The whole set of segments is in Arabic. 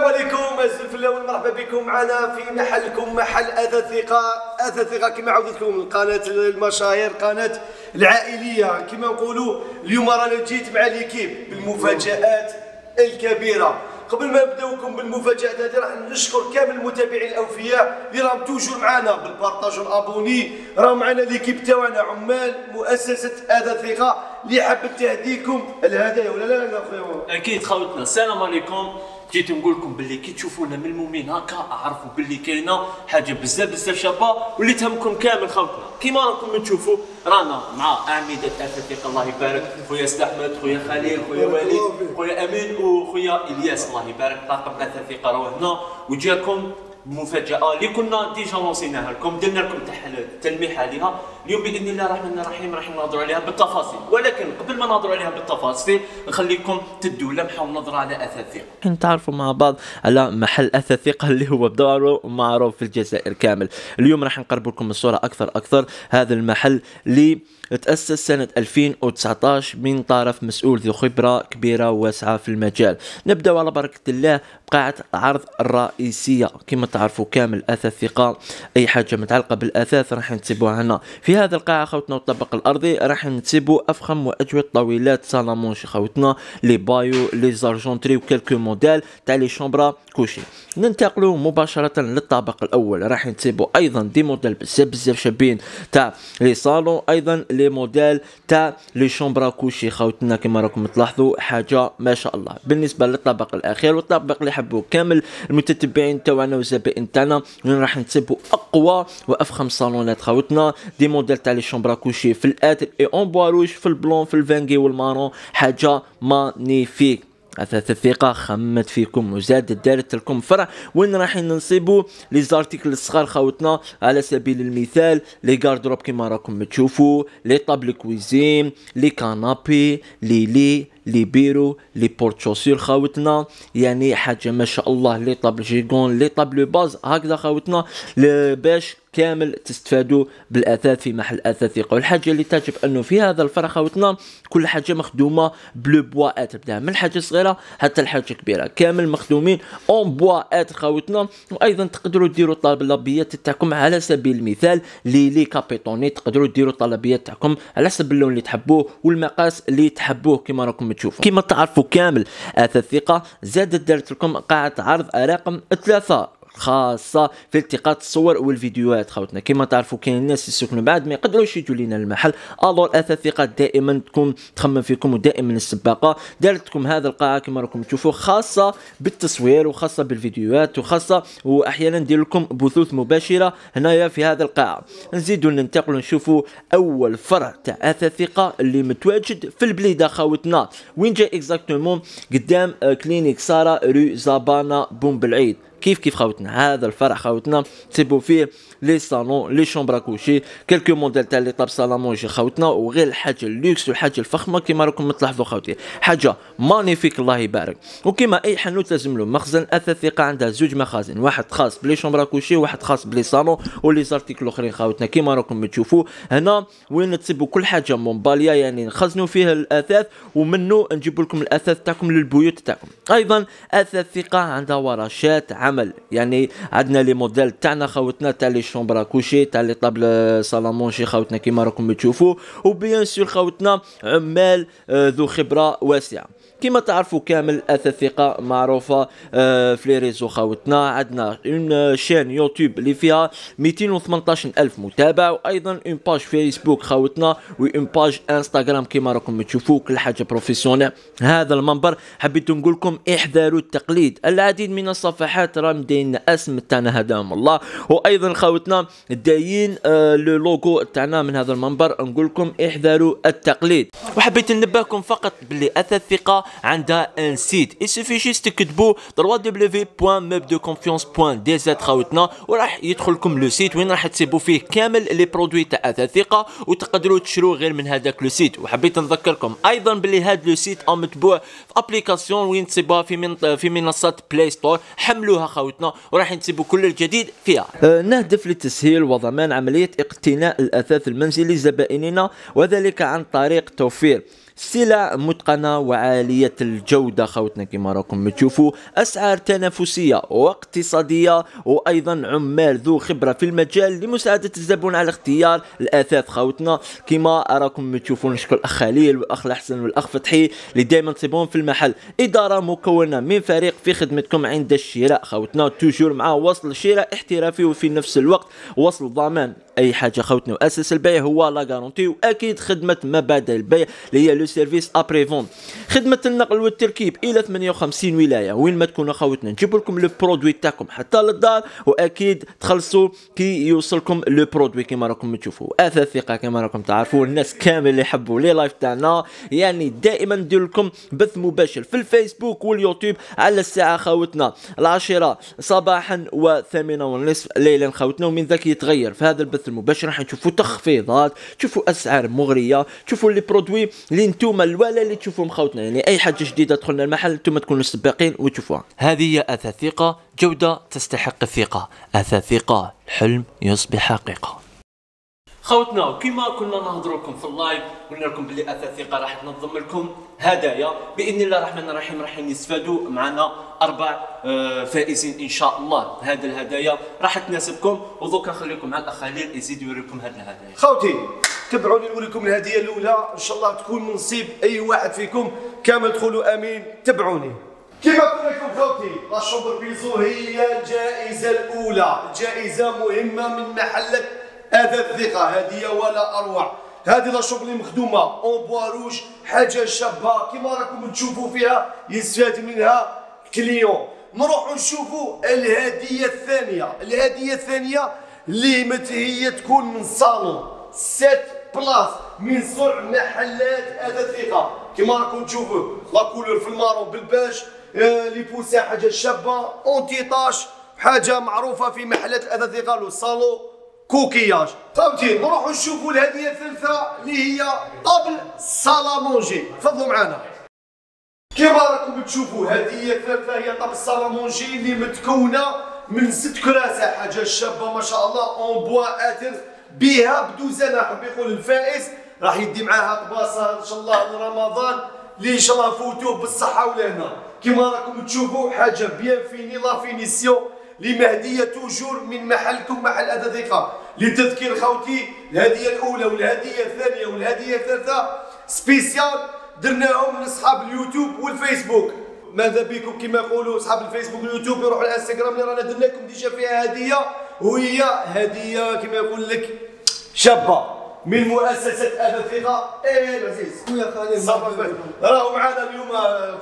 السلام عليكم الزلفله والمرحبا بكم. معنا في محلكم محل اثاث ثقه اثاث ثقه كما عودت لكم القناه المشاهير قناة العائلية. كما نقولوا اليوم رانا جيت مع ليكيب بالمفاجآت الكبيرة. قبل ما نبداوكم بالمفاجآت هذه راح نشكر كامل المتابعين الأوفياء اللي راهم توجور معنا بالبارطاج والابوني راهم معنا ليكيب تاعنا عمال مؤسسة اثاث ثقه اللي حابب تهديكم الهدايا ولا لا لا أخويا؟ أكيد خوتنا. السلام عليكم. جيت نقول لكم باللي كي تشوفونا ملمومين هكا أعرفوا باللي كاينة حاجة بزاف بزاف شابة واللي تهمكم كامل خوتنا كيما راكم تشوفوا رانا مع أعمدة الثقه الله يبارك. خويا أحمد خويا خليل خويا وليد خويا أمين وخويا إلياس الله يبارك. طاقم الثقه راهو هنا. وجاكم مفاجأة. اللي كنا déjà لونسيناها لكم درنا لكم تلميح عليها. اليوم بإذن الله الرحمن الرحيم راح نهضروا عليها بالتفاصيل. ولكن قبل ما نهضروا عليها بالتفاصيل نخليكم تدوا لمحة ونظره على أثاث ثقه نتعرفوا مع بعض على محل أثاث ثقه اللي هو بداره معروف في الجزائر كامل. اليوم راح نقرب لكم الصورة أكثر أكثر. هذا المحل اللي تأسس سنة 2019 من طرف مسؤول ذو خبرة كبيرة واسعة في المجال. نبدأ على بركة الله بقاعة العرض الرئيسية. كما تعرفوا كامل أثاث ثقة أي حاجة متعلقة بالأثاث راح نتسيبوها هنا في هذا القاعة خوتنا والطبق الأرضي راح نتسيبوا أفخم وأجود طاولات سالامونش خوتنا les bahuts les argenteries و quelques modèles تاع les chambres à coucher. ننتقلوا مباشرة للطابق الأول. راح نصيبوا أيضا des modèles بزاف بزاف شابين تاع les salons أيضا les modèles تاع les chambres à coucher. خوتنا كما راكم تلاحظوا حاجة ما شاء الله. بالنسبة للطابق الأخير والطابق اللي حبوا كامل المتتبعين تاعنا والزبائن تاعنا راح نصيبوا أقوى وأفخم صالونات خوتنا des modèles تاع les chambres à coucher في ال hêtre et en bois rouge في ال blanc في ال wengé وال marron حاجة magnifique أثاث الثقة خممت فيكم وزاد دارت لكم فرع. وين رايحين نصيبوا les articles الصغار خوتنا على سبيل المثال les garde-robes كيما راكم تشوفوا les tables cuisine les canapés les les les bureaux les porte-chaussures خاوتنا. يعني حاجة ما شاء الله les tables gigognes les tables basses هكذا خاوتنا. باش كامل تستفادوا بالأثاث في محل أثاث ثقه والحاجة اللي تعجب أنه في هذا الفرع خاوتنا كل حاجة مخدومة ب le bois تبدا من حاجة صغيرة حتى الحاجة كبيرة. كامل مخدومين en bois hêtre خاوتنا وأيضا تقدروا ديروا طلبيات تاعكم على سبيل المثال les les capitonnés. تقدروا ديروا طلبيات تاعكم على حسب اللون اللي تحبوه والمقاس اللي تحبوه كما راكم تشوفوا. كما تعرفوا كامل أثاث ثقه زادت دارت لكم قاعة عرض رقم ثلاثة. خاصة في التقاط الصور والفيديوهات خوتنا. كما تعرفوا كاين الناس يسكنوا بعاد ما يقدروش يجوا لنا المحل. alors أثاث ثقه دائما تكون تخمم فيكم ودائما السباقة. دارت لكم هذا القاعة كما راكم تشوفوا خاصة بالتصوير وخاصة بالفيديوهات وخاصة واحيانا ندير لكم بثوث مباشرة هنايا في هذا القاعة. نزيدوا ننتقلوا نشوفوا أول فرع تاع أثاث ثقه اللي متواجد في البليدة خوتنا. وين جاي exactement قدام clinique ساره rue زبانة بوم بالعيد كيف كيف خوتنا هذا الفرع خوتنا تسيبوا فيه les salons les chambres à coucher quelques modèles تاع les tables salle à manger خوتنا وغير الحاجة اللوكس والحاجة الفخمة كيما راكم تلاحظوا خوتي حاجة magnifique الله يبارك. وكيما أي حانوت لازم له مخزن اثاث ثقه عندها زوج مخازن واحد خاص ب les chambres à coucher وواحد خاص ب les salons و les articles الاخرين خوتنا كيما راكم تشوفوا هنا وين تسيبوا كل حاجة مونباليا يعني نخزنوا فيها الأثاث ومنه نجيب لكم الأثاث تاعكم للبيوت تاعكم. أيضا اثاث ثقه عندها ورشات عمل. يعني عندنا les modèles تاعنا خوتنا تاع les chambres à coucher تاع les tables salle à manger خوتنا كيما راكم تشوفوا و bien sûr خوتنا عمال آه، ذو خبرة واسعة. كما تعرفوا كامل اثاث ثقه معروفة آه، في les réseaux خاوتنا عندنا une chaîne يوتيوب اللي فيها 218 ألف متابع وأيضا une page فيسبوك خاوتنا une page انستغرام كما راكم تشوفوا كل حاجة professionnel هذا المنبر حبيت نقول لكم احذروا التقليد. العديد من الصفحات راهم دايين اسم تاعنا هداهم الله. وأيضا خاوتنا دايين آه le logo تاعنا من هذا المنبر نقول لكم احذروا التقليد. وحبيت ننبهكم فقط باللي اثاث ثقه عندها un site il suffit juste تكتبوا www.meuble-de-confiance.dz خاوتنا وراح يدخل لكم le site وين راح تسيبوا فيه كامل les produits تاع اثاث ثقه وتقدروا تشروا غير من هذاك le site وحبيت نذكركم أيضا باللي هذا le site أم متبوع في application وين تسيبوها في من في منصة بلاي ستور حملوها خاوتنا وراح تسيبوا كل الجديد فيها. أه نهدف لتسهيل وضمان عملية اقتناء الأثاث المنزلي لزبائننا وذلك عن طريق توفير. سلع متقنة وعالية الجودة. خوتنا كما راكم تشوفوا أسعار تنافسية واقتصادية وأيضا عمال ذو خبرة في المجال لمساعدة الزبون على اختيار الأثاث. خوتنا كما راكم تشوفون نشكر الأخ خليل والأخ الحسن والأخ فتحي اللي دائما تصيبون في المحل. إدارة مكونة من فريق في خدمتكم عند الشراء. خوتنا toujours مع وصل شراء احترافي وفي نفس الوقت وصل ضمان. أي حاجة خوتنا وأساس البيع هو la garantie وأكيد خدمة مبادئ البيع اللي هي le service après-vente خدمة النقل والتركيب إلى 58 ولاية. وين ما تكونوا خوتنا نجيب لكم le produit تاعكم حتى للدار وأكيد تخلصوا كي يوصلكم le produit كما راكم تشوفوا أثاث ثقة كما راكم تعرفوا الناس كامل اللي يحبوا les lives تاعنا. يعني دائما ندير لكم بث مباشر في الفيسبوك واليوتيوب على الساعة خوتنا العاشرة صباحا وثامنة ونصف ليلا خوتنا ومن ذاك يتغير. في هذا البث المباشر راح نشوفوا تخفيضات تشوفوا أسعار مغرية تشوفوا les produits اللي نتوما الوالا اللي تشوفوهم خوتنا. يعني أي حاجة جديدة تدخلنا المحل نتوما تكونوا سباقين وتشوفوها. هذه هي اثاث ثقة جودة تستحق الثقة. اثاث ثقة الحلم يصبح حقيقة. خوتنا كما كنا نهضروا لكم في اللايف قلنا لكم بلي اثاث ثقة راح تنظم لكم هدايا. بإذن الله الرحمن الرحيم راح يستفادوا معنا أربع آه، فائزين إن شاء الله. هذه الهدايا راح تناسبكم. ودوكا نخليكم مع الاخ خليل يزيد يوريكم هذه الهدايا. خوتي! تبعوني نوريكم الهدية الأولى. إن شاء الله تكون من نصيب أي واحد فيكم. كامل دخلوا آمين. تبعوني. كما قلت لكم خوتي la chambre بيزو هي الجائزة الأولى. جائزة مهمة من محلة اثاث الثقة. هدية ولا أروع. هذه la chambre مخدومة. en bois rouge حاجة شابة. كما راكم تشوفوا فيها يستفاد منها client. نروحوا نشوفوا الهدية الثانية. الهدية الثانية اللي هي تكون من صالون. sept places من صنع محلات اثاث ثقه كما راكم تشوفوا la couleur في ال marron بال beige آه، les coussins حاجة شابة anti-tache حاجة معروفة في محلات الاثاث ثقه le salon coquillage. فهمتي؟ نروحوا نشوفوا الهديه الثالثه اللي هي table salle à manger. تفضلوا معنا كما راكم تشوفوا هذه الثالثه هي table ال salle à manger اللي متكونة من ست كراسي حاجة شابة ما شاء الله en bois hêtre بها بدوزانه حب يقول الفائز راح يدي معاها طباسة إن شاء الله لرمضان اللي إن شاء الله نفوتوه بالصحة والهنا كما راكم تشوفوا حاجة bien finie la finition لمهديه toujours من محلكم محل ثقه لتذكير خوتي الهدية الأولى والهدية الثانية والهدية الثالثة spécial درناهم لاصحاب اليوتيوب والفيسبوك. ماذا بكم كما يقولوا أصحاب الفيسبوك واليوتيوب يروحوا الإنستغرام اللي رانا درنا لكم déjà فيها هدية. وهي هدية كما يقول لك شابة من مؤسسة أبا ثقة إيه العزيز خويا خالد راهو معنا اليوم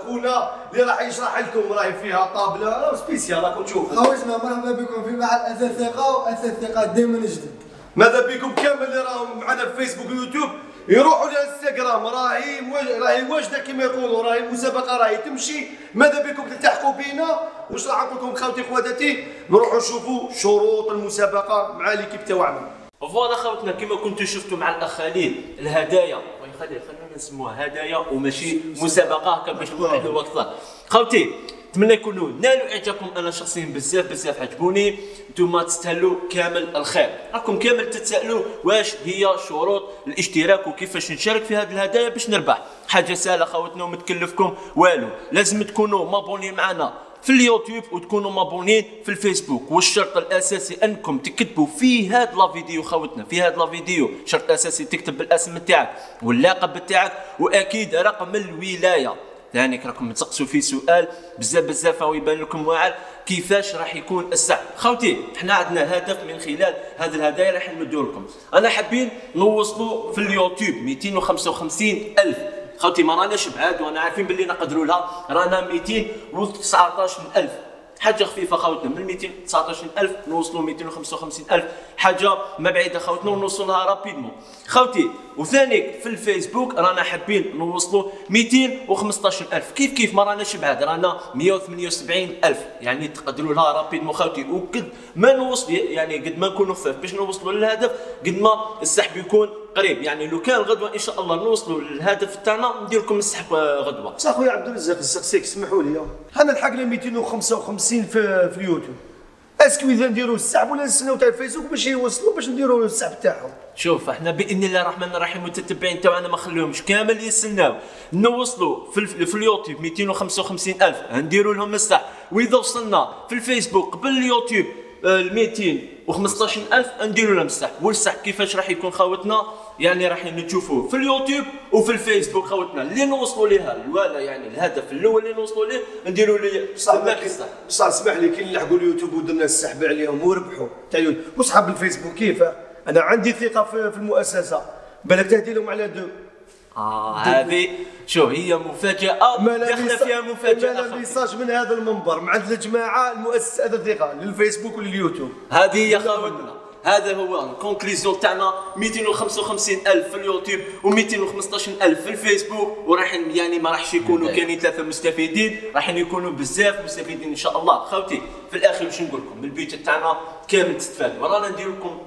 خونا اللي راح يشرح لكم راهي فيها طابلة راهو سبيسيال راكم تشوفوا. خوتنا مرحبا بكم في محل اثاث ثقه واثاث ثقه دائما جديد. ماذا بكم كامل اللي راهم معنا في فيسبوك ويوتيوب؟ يروحوا للانستغرام راهي راهي واجده كما يقولوا راهي المسابقة راهي تمشي. ماذا بكم تلتحقوا بينا؟ واش راح نقول لكم خوتي خواتاتي؟ نروحوا نشوفوا شروط المسابقة مع ليكيب تاعنا فوالا خوتنا كما كنتوا شفتوا مع الاخ خليل الهدايا خلينا نسموها هدايا وماشي مسابقة هكا باش أكثر خوتي نتمنى يكونوا نالوا إعجابكم أنا شخصيا بزاف بزاف عجبوني. نتوما تستاهلوا كامل الخير. راكم كامل تتسألوا واش هي شروط الاشتراك وكيفاش نشارك في هذه الهدايا باش نربح. حاجة سهلة خوتنا وما تكلفكم والو. لازم تكونوا مابونين معنا في اليوتيوب وتكونوا مابونين في الفيسبوك. والشرط الأساسي أنكم تكتبوا في هذا لا فيديو خوتنا في هذا لا فيديو. شرط أساسي تكتب الاسم تاعك واللقب تاعك وأكيد رقم الولاية. ثاني راكم تسقسوا في سؤال بزاف بزاف راهو يبان لكم واعر كيفاش راح يكون السحب خوتي إحنا عندنا هدف من خلال هذه الهدايا راح نمدوا لكم. أنا حابين نوصلوا في اليوتيوب 255 ألف. خوتي ما راناش بعاد وأنا عارفين باللي نقدروا لها. رانا 219 ألف. حاجة خفيفة خوتنا من 219 ألف نوصلوا 255 ألف حاجة ما بعيدة خوتنا ونوصلها rapidement خوتي وثاني في الفيسبوك رانا حابين نوصلوا 215 ألف. كيف كيف؟ ما راناش بعاد رانا 178 ألف. يعني تقدروا لها rapidement خوتي. وقد ما نوصل يعني قد ما نكونوا خفاف باش نوصلوا للهدف قد ما السحب يكون قريب. يعني لو كان غدوة إن شاء الله نوصلوا للهدف تاعنا ندير لكم السحب غدوة. صح خويا عبد الرزاق الزقسيك اسمحوا لي. أنا لحقنا 255 في, في اليوتيوب أسكو إذا نديروا السحب ولا نستناو تاع الفيسبوك باش يوصلوا باش نديروا السحب تاعهم؟ شوف إحنا بإذن الله الرحمن الرحيم المتتبعين تاعنا ما خليهمش كامل يستناو. نوصلوا في, الف... في اليوتيوب 255 ألف نديروا لهم السحب. وإذا وصلنا في الفيسبوك قبل اليوتيوب ال 215 الف نديروا لهم السحب والسحب كيفاش راح يكون خوتنا؟ يعني راح نشوفوه في اليوتيوب وفي الفيسبوك خوتنا. اللي نوصلوا لها ولا يعني الهدف الأول اللي نوصلوا ليه نديروا ليه. بصح بصح اسمح لي كي نلحقوا اليوتيوب ودرنا السحب عليهم وربحوا تاع اليوتيوب وصحاب الفيسبوك كيف؟ أنا عندي ثقة في, في المؤسسة. بالك تهدي لهم ع les deux. آه هذه شو هي مفاجأة داخله فيها مفاجأة ما خطيرة. message من هذا المنبر مع المؤسسة هذا ثقه للفيسبوك ولليوتيوب. هذه هي خاوتنا. هذا هو ال conclusion تاعنا 255 ألف في اليوتيوب و215 ألف في الفيسبوك. وراح يعني ما راحش يكونوا كاينين ثلاثة مستفيدين راح يكونوا بزاف مستفيدين إن شاء الله. خوتي في الآخر واش نقول لكم البيوت تاعنا كامل تستفادوا رانا ندير لكم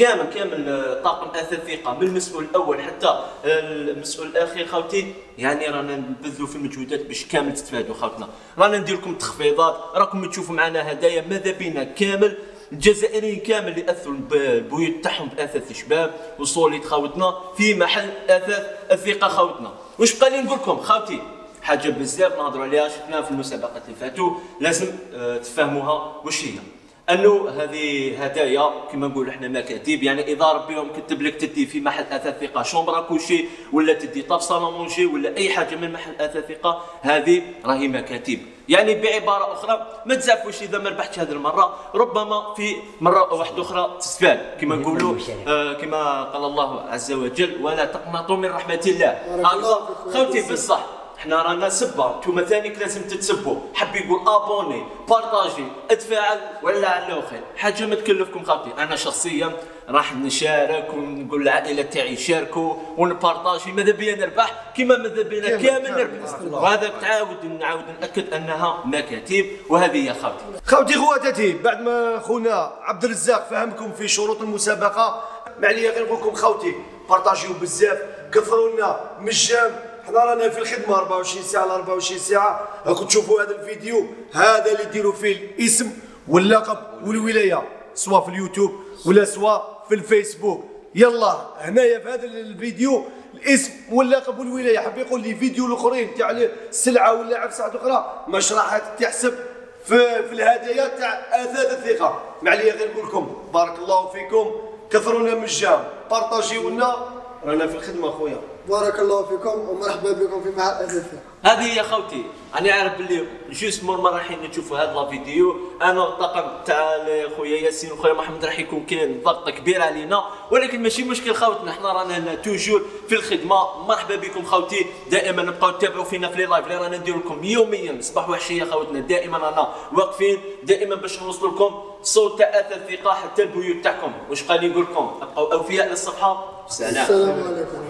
كامل كامل آه، طاقم اثاث ثقه من المسؤول الأول حتى آه، المسؤول الأخير خوتي يعني رانا نبذلوا في المجهودات باش كامل تستفادوا خوتنا رانا ندير لكم تخفيضات راكم تشوفوا معنا هدايا ماذا بينا كامل الجزائريين كامل اللي أثروا البيوت تاعهم بآثاث شباب وصوليت خوتنا في محل آثاث الثقه خوتنا واش بقى لي نقول لكم خوتي حاجة بزاف نهضروا عليها شفناها في المسابقات اللي فاتوا لازم آه، تفهموها واش هي. انه هذه هدايا كما نقول إحنا مكاتب يعني إذا ربي يوم كتب لك تدي في محل أثاث ثقة شومبرا كوشي ولا تدي طاف صالون مونجي ولا أي حاجة من محل أثاث ثقة هذه راهي مكاتب يعني بعبارة أخرى ما تزعفوش إذا ما ربحتش هذه المرة ربما في مرة واحدة أخرى تستفاد. كما نقولوا آه كما قال الله عز وجل ولا تقنطوا من رحمة الله. خوتي بصح إحنا رانا سبه انتوما ثانيك لازم تتسبوا. حب يقول أبوني بارطاجي اتفاعل ولا على خير حاجة ما تكلفكم خاطري. أنا شخصيا راح نشارك ونقول للعائله تاعي شاركوا ونبارطاجي. ماذا بيا نربح؟ كما ماذا بينا؟ كامل،. نربح. وهذا تعاود نعاود نأكد أنها مكاتب. وهذه هي خاطري. خوتي خواتاتي بعد ما خونا عبد الرزاق فهمكم في شروط المسابقة ما عليا غير نقول لكم خوتي بارطاجيو بزاف كثروا لنا مجان حنا رانا في الخدمة 24 ساعة على 24 ساعة. راكم تشوفوا هذا الفيديو. هذا اللي ديروا فيه الاسم واللقب والولاية سواء في اليوتيوب ولا سواء في الفيسبوك. يلا هنايا في هذا الفيديو الاسم واللقب والولاية. حاب يقول لي فيديو الأخرين تاع السلعة ولا عفسة ساعه أخرى؟ مش راح تحسب في في الهدايا تاع آثاث الثقة. ما عليا غير نقول لكم بارك الله فيكم. كثرونا مجان بارطاجيو لنا رانا في الخدمة خويا. بارك الله فيكم ومرحبا بكم في محل أثاثة هذه هي خوتي أنا عارف باللي juste مور ما رايحين نشوفوا هذا la vidéo. أنا الطاقم تاع خويا ياسين وخويا محمد راح يكون كاين ضغط كبير علينا. ولكن ماشي مشكل خوتنا إحنا رانا هنا toujours في الخدمة. مرحبا بكم خوتي دائما نبقاو تتابعوا فينا في les lives. اللي رانا ندير لكم يوميا صباح وعشيه خوتنا دائما رانا واقفين. دائما باش نوصل لكم صوت تاع اثاث الثقه حتى البيوت تاعكم. واش بقى لي نقول لكم؟ ابقوا أوفياء للصفحة. سلام. السلام عليكم.